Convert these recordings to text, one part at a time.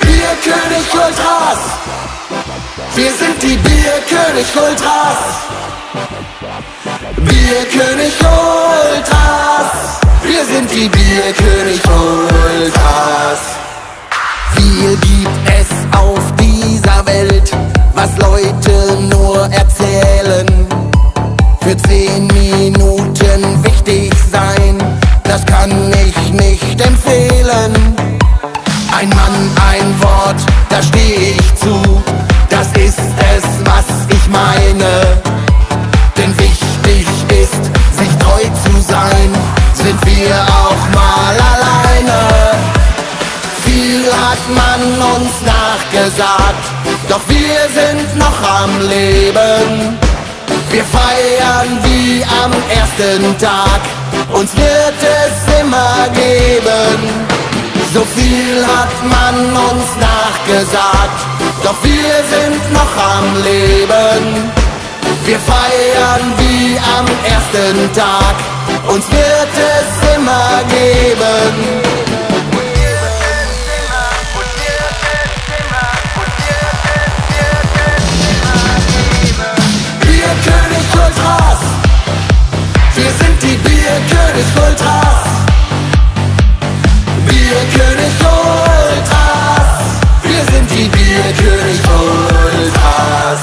Bierkönig Ultras, wir sind die Bierkönig Ultras. Bierkönig Ultras, wir sind die Bierkönig Ultras. Viel gibt es auf dieser Welt, was Leute nur erzählen. Für zehn Minuten wichtig sein, das kann ich nicht empfehlen. Ein Mann, ein Wort, da steh ich zu, das ist es, was ich meine. Denn wichtig ist, sich treu zu sein, sind wir auch mal alleine. Viel hat man uns nachgesagt, doch wir sind noch am Leben. Wir feiern wie am ersten Tag, uns wird es immer geben. So viel hat man uns nachgesagt, doch wir sind noch am Leben. Wir feiern wie am ersten Tag, uns wird es immer geben. König Ultras. Bierkönig Ultras. Wir sind die Bierkönig Ultras.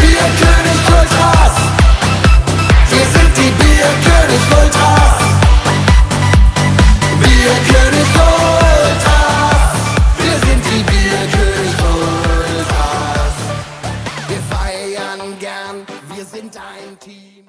Wir Bierkönig Ultras. Wir sind die Bierkönig Ultras. Wir Bierkönig Ultras. Wir sind die Bierkönig Ultras. Wir feiern gern, wir sind ein Team.